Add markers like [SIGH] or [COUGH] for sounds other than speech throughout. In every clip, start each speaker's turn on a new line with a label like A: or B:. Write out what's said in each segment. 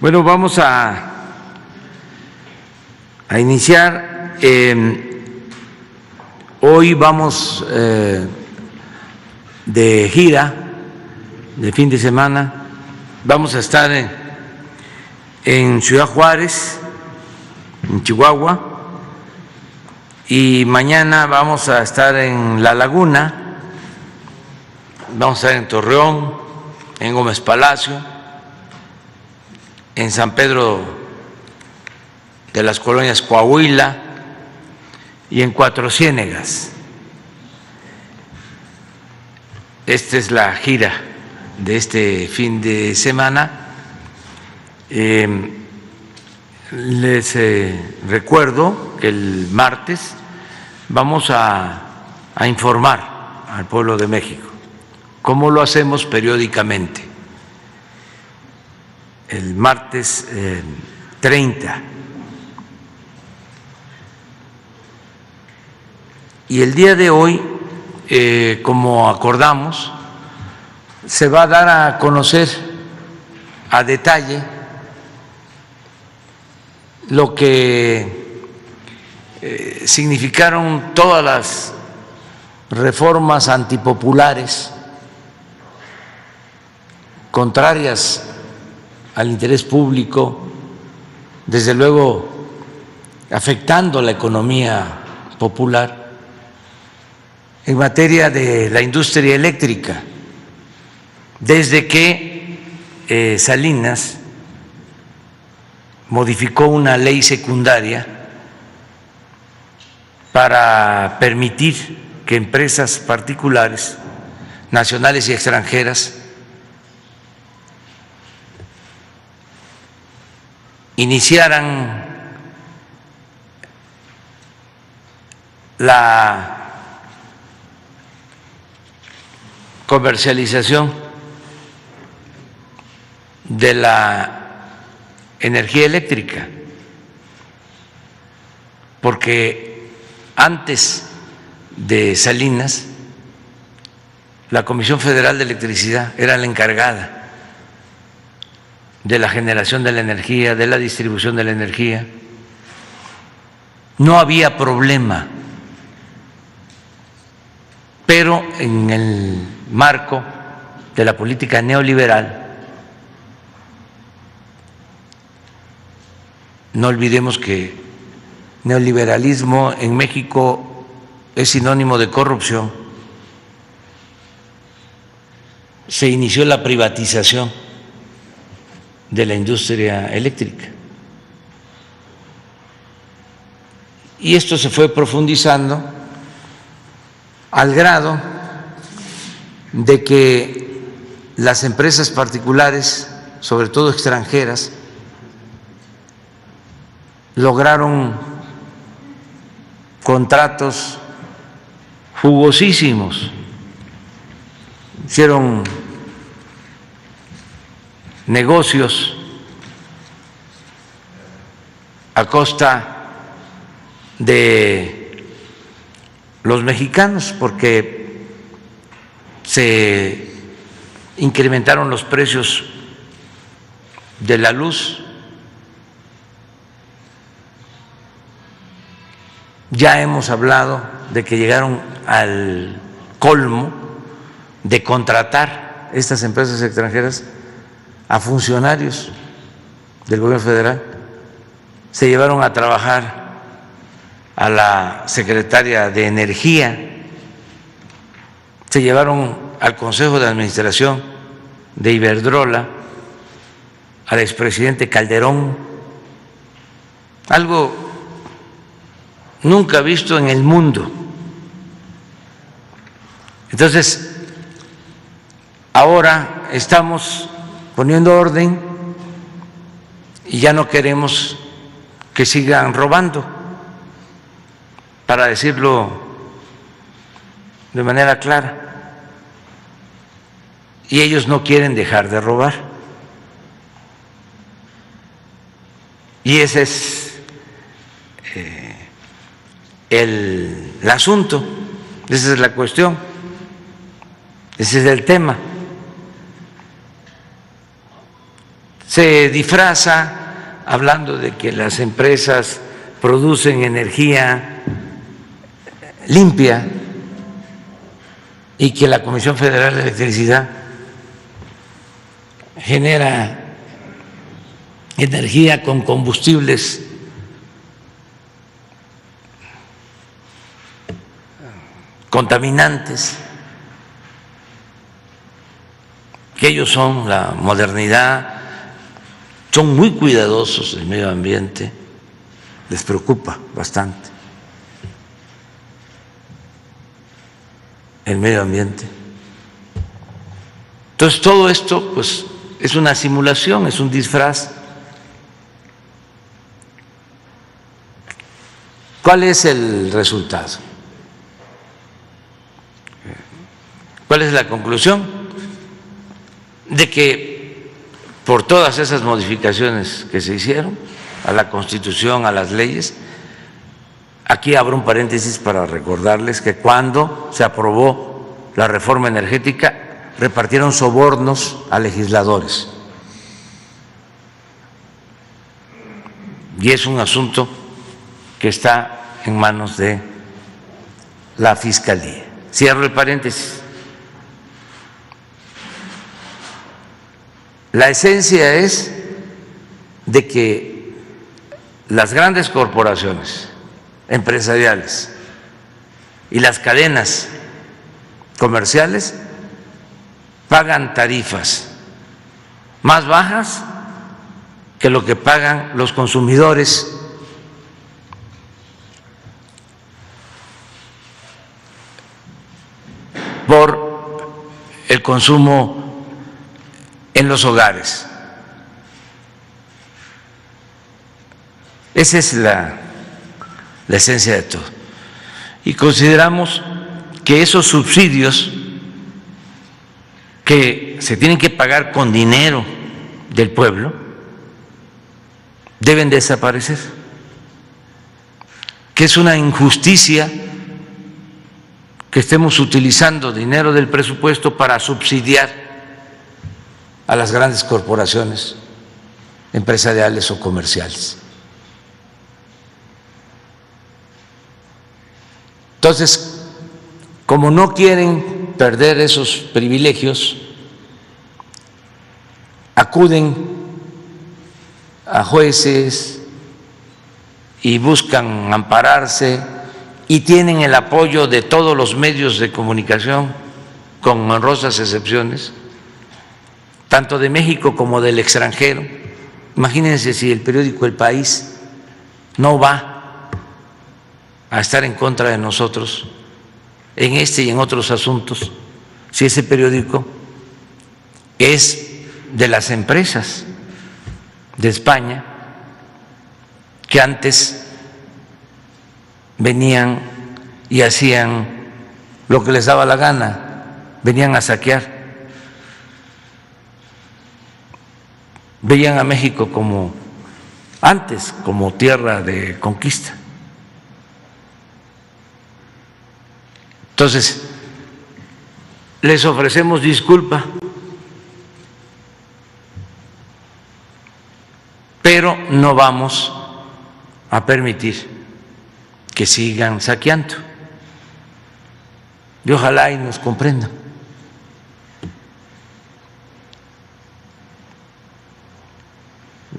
A: Bueno, vamos a, a iniciar. Eh, hoy vamos eh, de gira, de fin de semana. Vamos a estar en, en Ciudad Juárez, en Chihuahua, y mañana vamos a estar en La Laguna, vamos a estar en Torreón, en Gómez Palacio en San Pedro de las colonias Coahuila y en Cuatro Ciénegas. Esta es la gira de este fin de semana. Eh, les eh, recuerdo que el martes vamos a, a informar al pueblo de México, como lo hacemos periódicamente el martes 30. Eh, y el día de hoy, eh, como acordamos, se va a dar a conocer a detalle lo que eh, significaron todas las reformas antipopulares contrarias al interés público, desde luego afectando la economía popular. En materia de la industria eléctrica, desde que eh, Salinas modificó una ley secundaria para permitir que empresas particulares, nacionales y extranjeras, iniciaran la comercialización de la energía eléctrica, porque antes de Salinas, la Comisión Federal de Electricidad era la encargada de la generación de la energía, de la distribución de la energía. No había problema, pero en el marco de la política neoliberal, no olvidemos que neoliberalismo en México es sinónimo de corrupción, se inició la privatización de la industria eléctrica. Y esto se fue profundizando al grado de que las empresas particulares, sobre todo extranjeras, lograron contratos jugosísimos, hicieron negocios a costa de los mexicanos porque se incrementaron los precios de la luz. Ya hemos hablado de que llegaron al colmo de contratar estas empresas extranjeras a funcionarios del gobierno federal, se llevaron a trabajar a la secretaria de Energía, se llevaron al Consejo de Administración de Iberdrola, al expresidente Calderón, algo nunca visto en el mundo. Entonces, ahora estamos poniendo orden y ya no queremos que sigan robando, para decirlo de manera clara. Y ellos no quieren dejar de robar. Y ese es eh, el, el asunto, esa es la cuestión, ese es el tema. Se disfraza hablando de que las empresas producen energía limpia y que la Comisión Federal de Electricidad genera energía con combustibles. contaminantes, que ellos son la modernidad, son muy cuidadosos del medio ambiente, les preocupa bastante el medio ambiente. Entonces todo esto pues es una simulación, es un disfraz. ¿Cuál es el resultado? ¿Cuál es la conclusión? De que por todas esas modificaciones que se hicieron a la Constitución, a las leyes, aquí abro un paréntesis para recordarles que cuando se aprobó la reforma energética repartieron sobornos a legisladores. Y es un asunto que está en manos de la Fiscalía. Cierro el paréntesis. La esencia es de que las grandes corporaciones empresariales y las cadenas comerciales pagan tarifas más bajas que lo que pagan los consumidores. Por el consumo en los hogares. Esa es la, esencia de todo. Y consideramos que esos subsidios que se tienen que pagar con dinero del pueblo deben desaparecer, que es una injusticia que estemos utilizando dinero del presupuesto para subsidiar a las grandes corporaciones empresariales o comerciales. Entonces, como no quieren perder esos privilegios, acuden a jueces y buscan ampararse y tienen el apoyo de todos los medios de comunicación, con honrosas excepciones, tanto de México como del extranjero. Imagínense si el periódico El País no va a estar en contra de nosotros en este y en otros asuntos, si ese periódico es de las empresas de España que antes venían y hacían lo que les daba la gana, venían a saquear veían a México como antes, como tierra de conquista. Entonces, les ofrecemos disculpa, pero no vamos a permitir que sigan saqueando. Y ojalá y nos comprendan.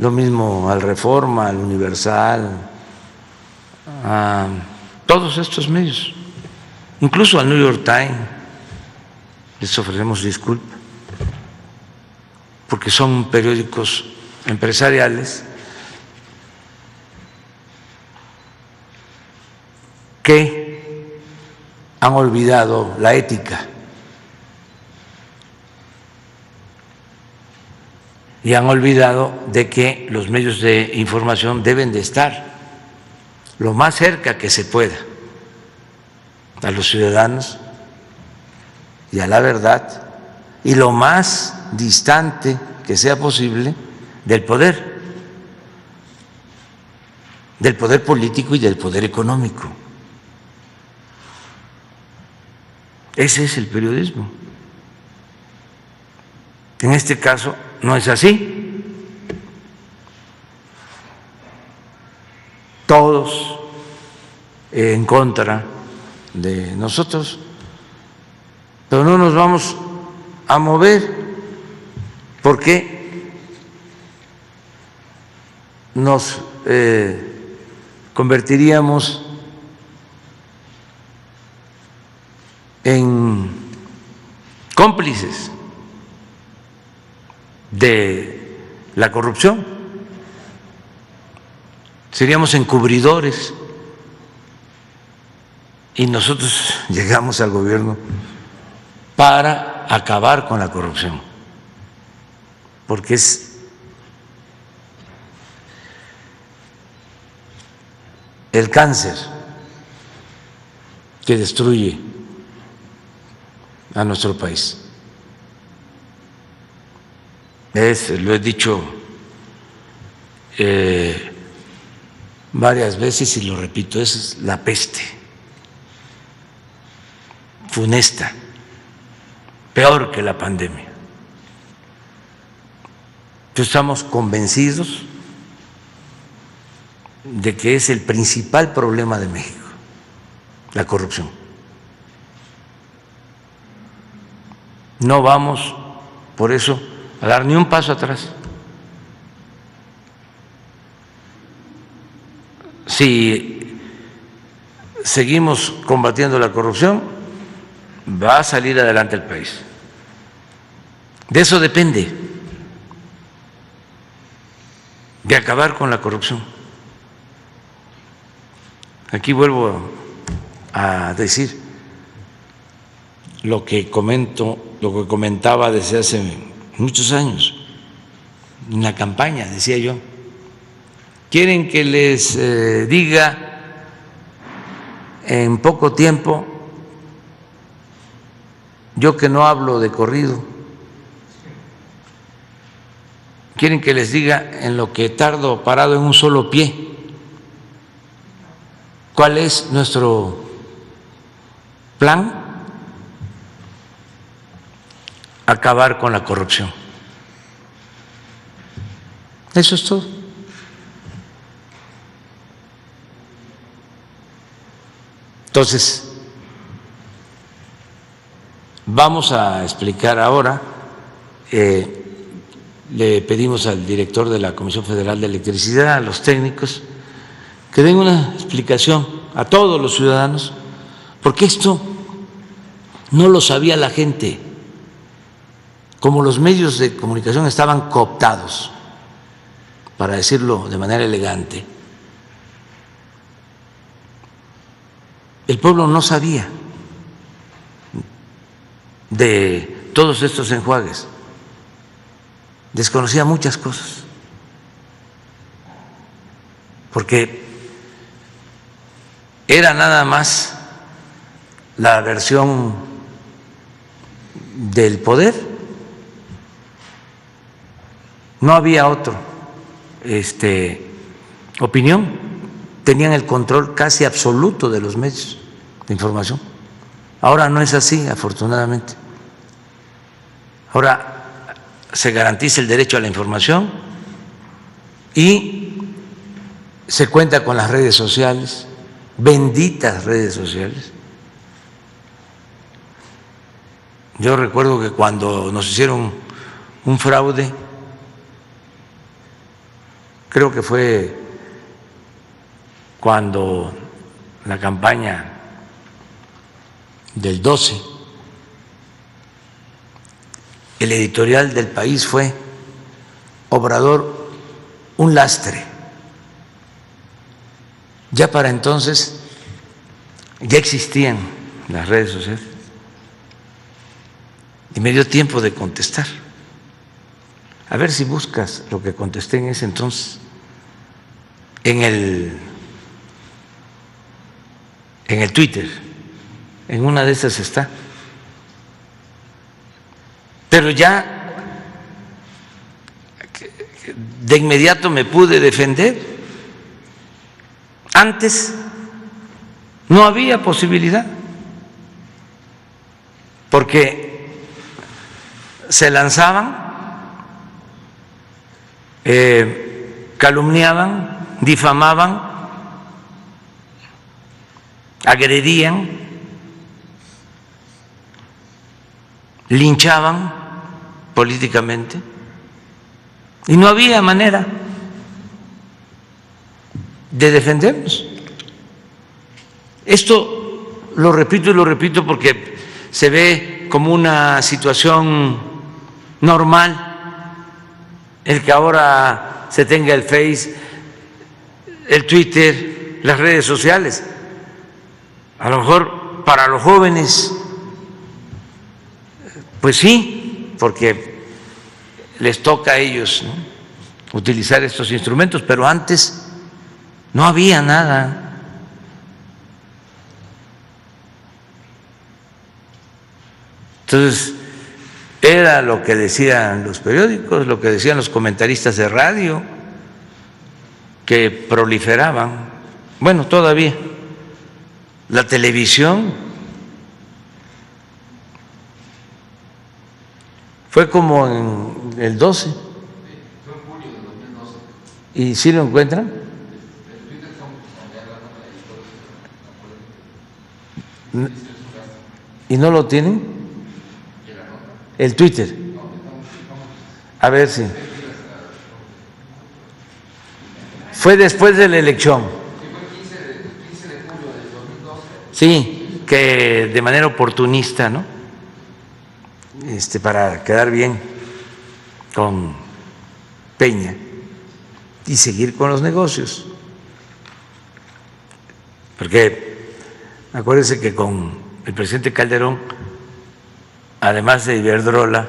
A: Lo mismo al Reforma, al Universal, a todos estos medios, incluso al New York Times, les ofrecemos disculpas, porque son periódicos empresariales que han olvidado la ética y han olvidado de que los medios de información deben de estar lo más cerca que se pueda a los ciudadanos y a la verdad y lo más distante que sea posible del poder, del poder político y del poder económico. Ese es el periodismo. En este caso no es así. Todos en contra de nosotros, pero no nos vamos a mover. Porque nos eh, convertiríamos en cómplices de la corrupción, seríamos encubridores. Y nosotros [LAUGHS] llegamos al gobierno para acabar con la corrupción, porque es el cáncer que destruye a nuestro país. Es, lo he dicho eh, varias veces y lo repito, es la peste funesta, peor que la pandemia. Estamos convencidos de que es el principal problema de México, la corrupción. No vamos, por eso, a dar ni un paso atrás. Si seguimos combatiendo la corrupción, va a salir adelante el país. De eso depende, de acabar con la corrupción. Aquí vuelvo a decir lo que comento, lo que comentaba desde hace muchos años, en la campaña, decía yo. Quieren que les eh, diga en poco tiempo, yo que no hablo de corrido, quieren que les diga en lo que tardo parado en un solo pie ¿Cuál es nuestro plan? Acabar con la corrupción. Eso es todo. Entonces, vamos a explicar ahora, eh, le pedimos al director de la Comisión Federal de Electricidad, a los técnicos, que den una explicación a todos los ciudadanos, porque esto no lo sabía la gente, como los medios de comunicación estaban cooptados, para decirlo de manera elegante, el pueblo no sabía de todos estos enjuagues, desconocía muchas cosas, porque era nada más la versión del poder, no había otro este, opinión, tenían el control casi absoluto de los medios de información. Ahora no es así, afortunadamente. Ahora se garantiza el derecho a la información y se cuenta con las redes sociales benditas redes sociales. Yo recuerdo que cuando nos hicieron un fraude, creo que fue cuando la campaña del 12, el editorial del país fue Obrador, un lastre. Ya para entonces ya existían las redes sociales y me dio tiempo de contestar. A ver si buscas lo que contesté en ese entonces. En el, en el Twitter, en una de esas está. Pero ya de inmediato me pude defender antes no había posibilidad, porque se lanzaban, eh, calumniaban, difamaban agredían, linchaban políticamente y no había manera de defendernos. Esto lo repito y lo repito porque se ve como una situación normal el que ahora se tenga el Face, el Twitter, las redes sociales. A lo mejor para los jóvenes, pues sí, porque les toca a ellos utilizar estos instrumentos, pero antes no había nada. Entonces, era lo que decían los periódicos, lo que decían los comentaristas de radio, que proliferaban. Bueno, todavía. La televisión fue como en el 12. ¿Y si lo encuentran? ¿Y no lo tienen? El Twitter. A ver si. Fue después de la elección. Sí, que de manera oportunista, ¿no? Este, para quedar bien con Peña y seguir con los negocios. Porque acuérdense que con el presidente Calderón además de Iberdrola,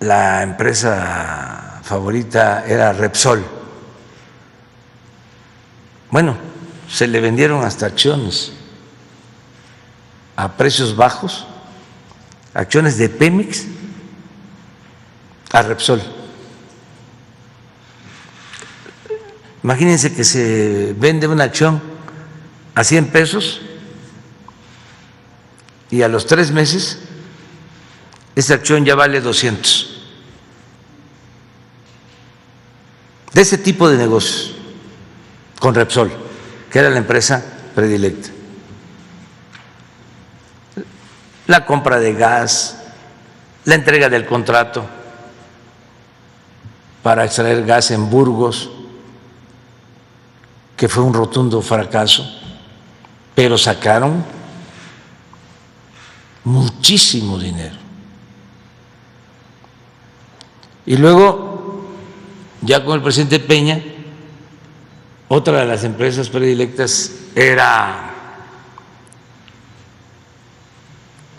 A: la empresa favorita era Repsol. Bueno, se le vendieron hasta acciones a precios bajos, acciones de Pemex a Repsol. Imagínense que se vende una acción a 100 pesos y a los tres meses esa acción ya vale 200. De ese tipo de negocios con Repsol, que era la empresa predilecta. La compra de gas, la entrega del contrato para extraer gas en Burgos, que fue un rotundo fracaso, pero sacaron muchísimo dinero. Y luego, ya con el presidente Peña, otra de las empresas predilectas era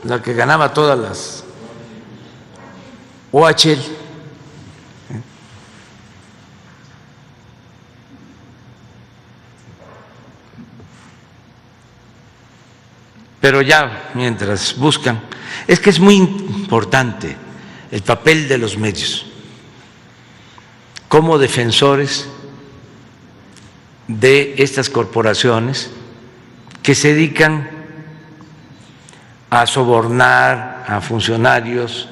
A: la que ganaba todas las OHL. Pero ya mientras buscan, es que es muy importante el papel de los medios. Como defensores de estas corporaciones que se dedican a sobornar a funcionarios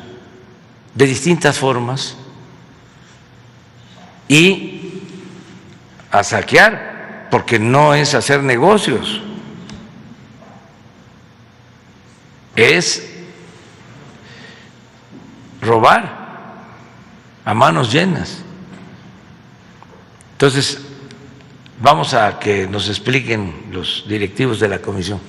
A: de distintas formas y a saquear, porque no es hacer negocios es robar a manos llenas. Entonces, vamos a que nos expliquen los directivos de la comisión.